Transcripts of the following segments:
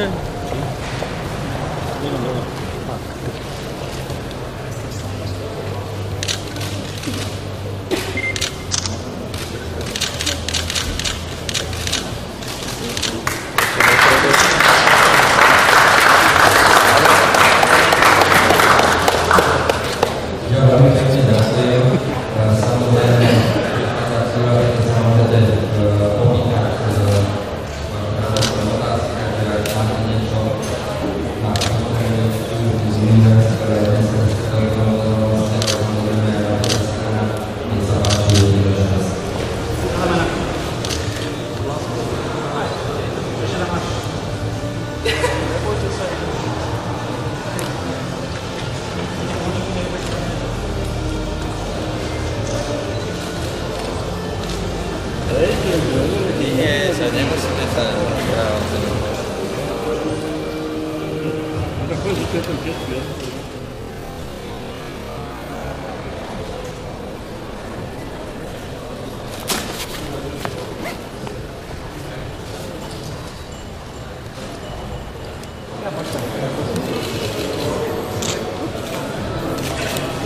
行，没有没有。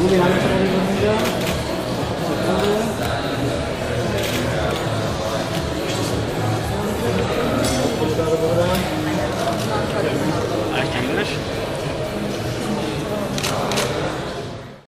우리 안에 들어오는 겁니다.